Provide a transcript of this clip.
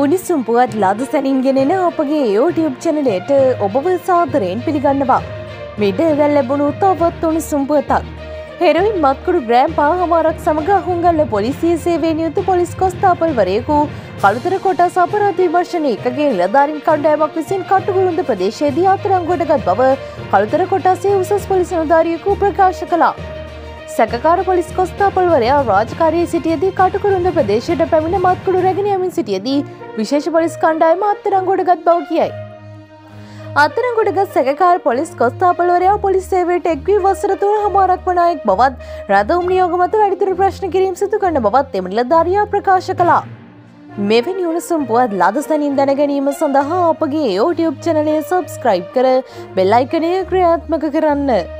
උණිසුම් පුවත් ලද සැනින්ගෙනෙන අපගේ YouTube චැනලයට ඔබව සාදරයෙන් පිළිගන්නවා. මිඩ වැල් ලැබුණු තවත් උණිසුම් පුවතක්. හෙරවින් මත්කුඩු ග්‍රෑම් පාහමාරක් සමඟ අහුන්ගල්ල පොලිසිය සේවේ නියුතු පොලිස් කොස්ථාපල්වරයෙකු කළුතර කොටස් අපරාධ විමර්ශන එකගේ නිලධාරින් කණ්ඩෑමක් විසින් කටුගුරුන්ද ප්‍රදේශයේදී අතරංගොඩගත් බව කළුතර කොටසේ උසස් පොලිස් නිලධාරියෙකු ප්‍රකාශ කළා. සැකකාර පොලිස් කොස්ථාපල්වරයා රාජකාරයේ සිටියදී කටුකුරුන්ද ප්‍රදේශයට පැමිණ මත්කුඩු රැගෙන යමින් සිටියදී විශේෂ පොලිස් කණ්ඩායම අත්තරංගොඩගත් බව කියයි. අත්තරගොඩගත් සැකකාර පොලිස් කොස්ථාපලවරයා පොලිස් සේවයට එක්වී වසර තුළ හමාරක් වනායෙක් බවත් රදවම් නියෝග මත වැඩිතුර ප්‍රශ්න කිරීම් සිදු කරන බවත් එමනිල ධාරයා ප්‍රකාශ කලා. මෙවැනි උණුසුම් පුවත් ලදසනින් දැනගැනීම සඳහා අපගේ YouTube චනලය සබස්ක්‍රයිබ් කර බෙල්ලයිකනය ක්‍රියාත්මක කරන්න.